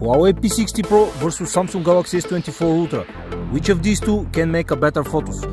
Huawei P60 Pro versus Samsung Galaxy S24 Ultra. Which of these two can make a better photos?